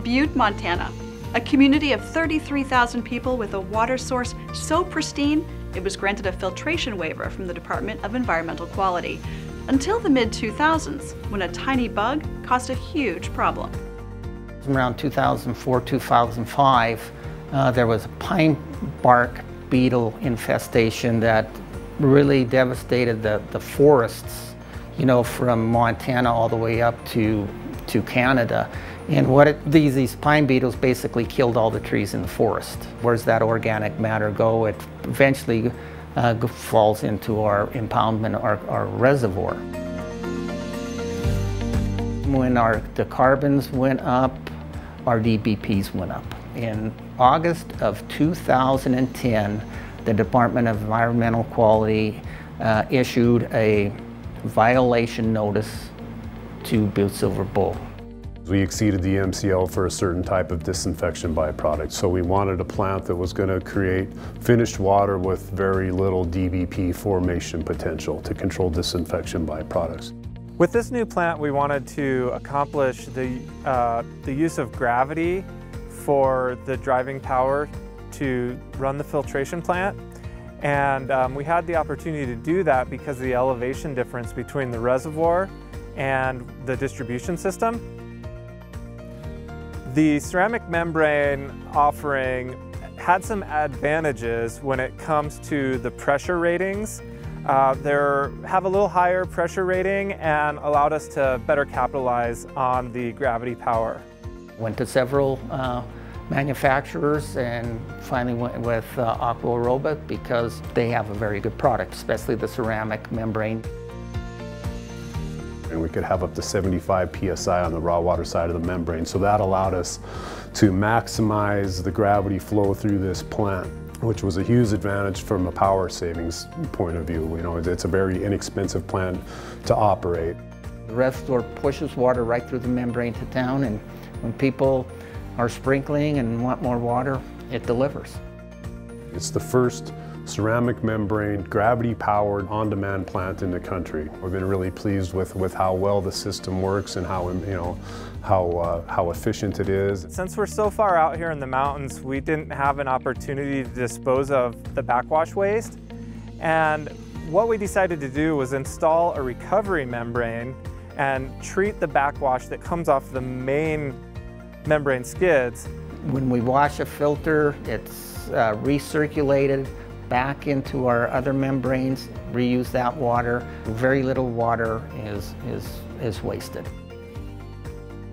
Butte, Montana, a community of 33,000 people with a water source so pristine it was granted a filtration waiver from the Department of Environmental Quality until the mid 2000s when a tiny bug caused a huge problem. Around 2004 2005, uh, there was a pine bark beetle infestation that really devastated the, the forests, you know, from Montana all the way up to, to Canada. And what it, these, these pine beetles basically killed all the trees in the forest. Where's that organic matter go? It eventually uh, falls into our impoundment, our, our reservoir. When our, the carbons went up, our DBPs went up. In August of 2010, the Department of Environmental Quality uh, issued a violation notice to Butte Silver Bow. We exceeded the MCL for a certain type of disinfection byproduct. So we wanted a plant that was going to create finished water with very little DBP formation potential to control disinfection byproducts. With this new plant, we wanted to accomplish the, uh, the use of gravity for the driving power to run the filtration plant. And um, we had the opportunity to do that because of the elevation difference between the reservoir and the distribution system. The ceramic membrane offering had some advantages when it comes to the pressure ratings. Uh, they have a little higher pressure rating and allowed us to better capitalize on the gravity power. Went to several uh, manufacturers and finally went with uh, Aqua Aerobic because they have a very good product, especially the ceramic membrane and we could have up to 75 psi on the raw water side of the membrane. So that allowed us to maximize the gravity flow through this plant which was a huge advantage from a power savings point of view. You know, it's a very inexpensive plant to operate. The reservoir pushes water right through the membrane to town and when people are sprinkling and want more water, it delivers. It's the first ceramic membrane, gravity powered on-demand plant in the country. We've been really pleased with, with how well the system works and how, you know, how, uh, how efficient it is. Since we're so far out here in the mountains, we didn't have an opportunity to dispose of the backwash waste. And what we decided to do was install a recovery membrane and treat the backwash that comes off the main membrane skids. When we wash a filter, it's uh, recirculated back into our other membranes, reuse that water. Very little water is, is, is wasted.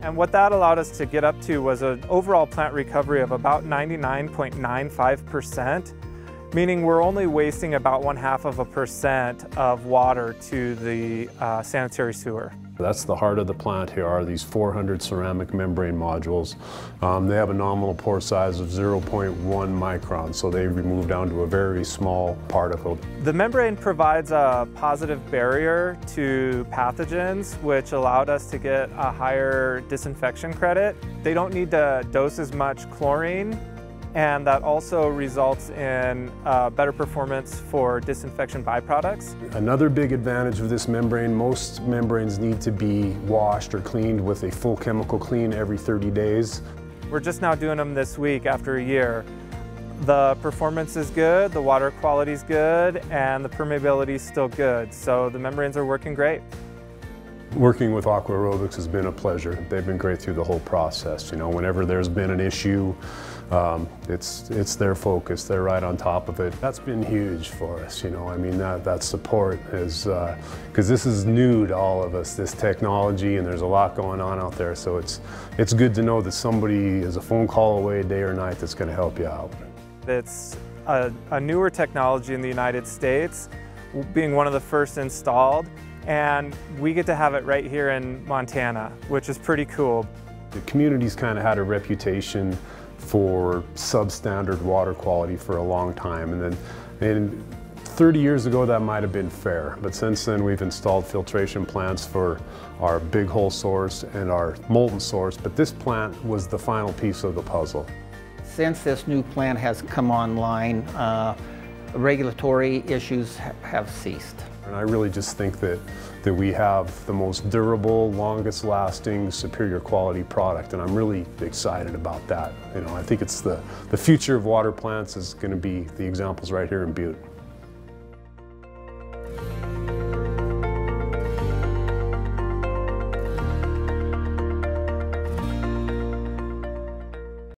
And what that allowed us to get up to was an overall plant recovery of about 99.95%, meaning we're only wasting about one half of a percent of water to the uh, sanitary sewer. That's the heart of the plant here are these 400 ceramic membrane modules. Um, they have a nominal pore size of 0.1 micron, so they remove down to a very small particle. The membrane provides a positive barrier to pathogens, which allowed us to get a higher disinfection credit. They don't need to dose as much chlorine and that also results in uh, better performance for disinfection byproducts. Another big advantage of this membrane, most membranes need to be washed or cleaned with a full chemical clean every 30 days. We're just now doing them this week after a year. The performance is good, the water quality is good, and the permeability is still good, so the membranes are working great. Working with Aqua Aerobics has been a pleasure. They've been great through the whole process. You know, whenever there's been an issue, um, it's, it's their focus. They're right on top of it. That's been huge for us, you know. I mean, that, that support is, because uh, this is new to all of us, this technology, and there's a lot going on out there. So it's, it's good to know that somebody is a phone call away day or night that's going to help you out. It's a, a newer technology in the United States, being one of the first installed, and we get to have it right here in Montana, which is pretty cool. The community's kind of had a reputation for substandard water quality for a long time. And then and 30 years ago that might have been fair, but since then we've installed filtration plants for our big hole source and our Moulton source, but this plant was the final piece of the puzzle. Since this new plant has come online, uh, regulatory issues ha have ceased. And I really just think that, that we have the most durable, longest lasting, superior quality product and I'm really excited about that. You know, I think it's the, the future of water plants is going to be the examples right here in Butte.